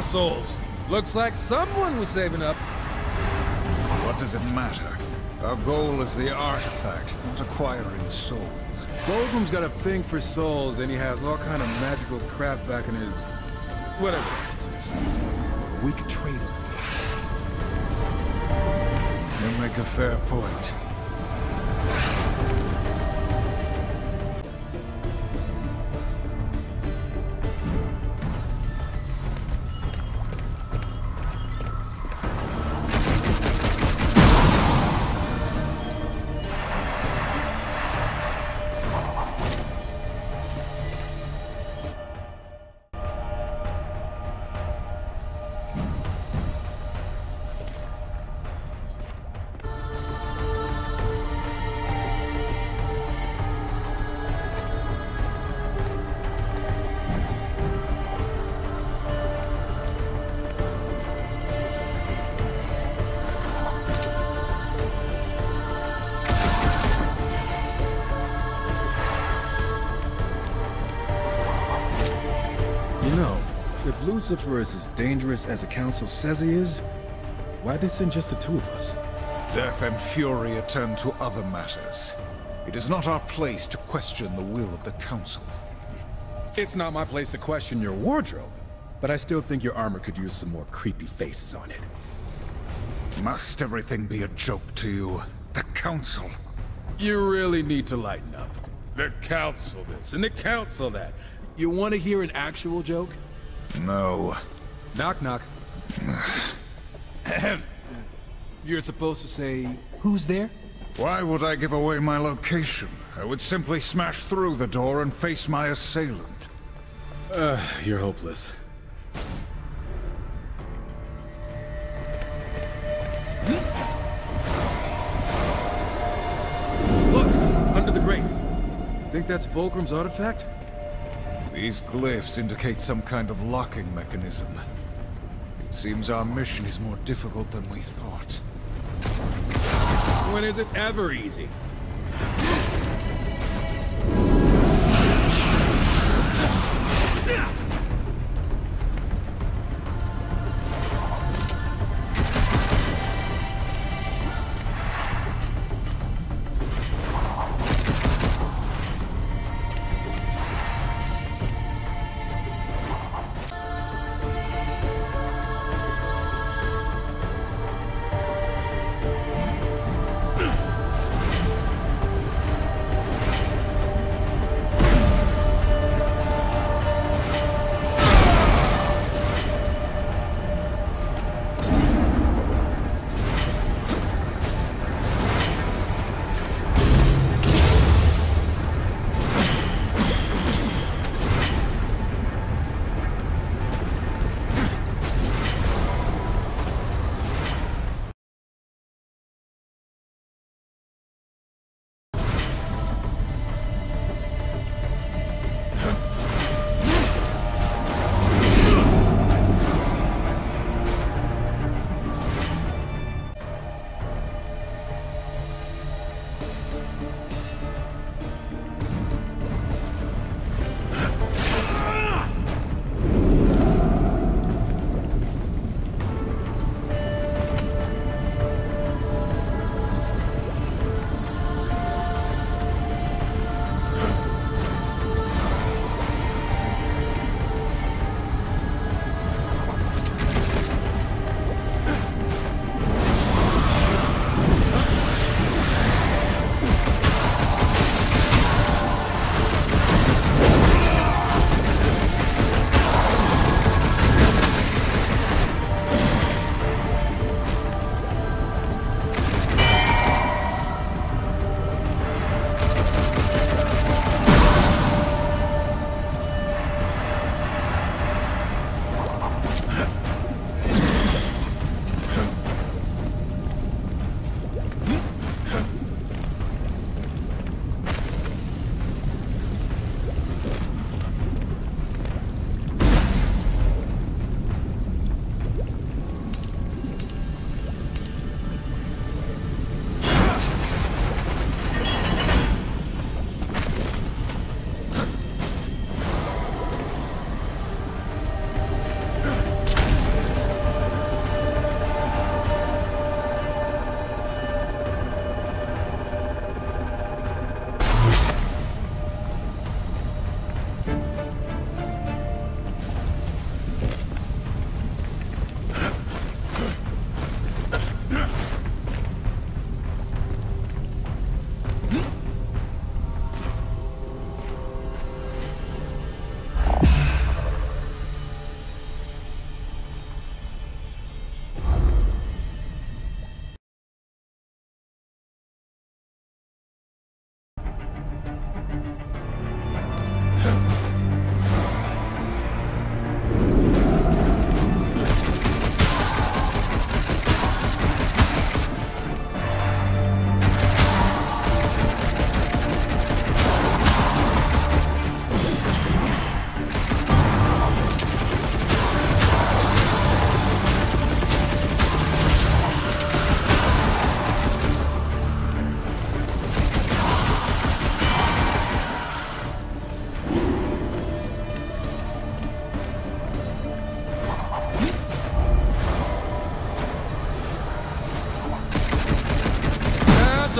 of souls. Looks like someone was saving up. What does it matter? Our goal is the artifact, not acquiring souls. Vulgrim's got a thing for souls, and he has all kind of magical crap back in his... whatever this is. We could trade him. You make a fair point. Lucifer is as dangerous as the Council says he is, why'd they send just the two of us? Death and Fury attend to other matters. It is not our place to question the will of the Council. It's not my place to question your wardrobe, but I still think your armor could use some more creepy faces on it. Must everything be a joke to you? The Council? You really need to lighten up. The Council this, and the Council that. You want to hear an actual joke? No. Knock knock. You're supposed to say, who's there? Why would I give away my location? I would simply smash through the door and face my assailant. You're hopeless. Look! Under the grate. Think that's Vulgrim's artifact? These glyphs indicate some kind of locking mechanism. It seems our mission is more difficult than we thought. When is it ever easy? Hmm?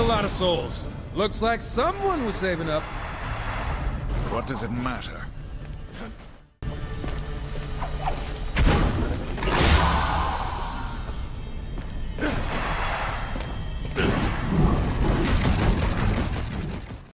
A lot of souls. Looks like someone was saving up. What does it matter?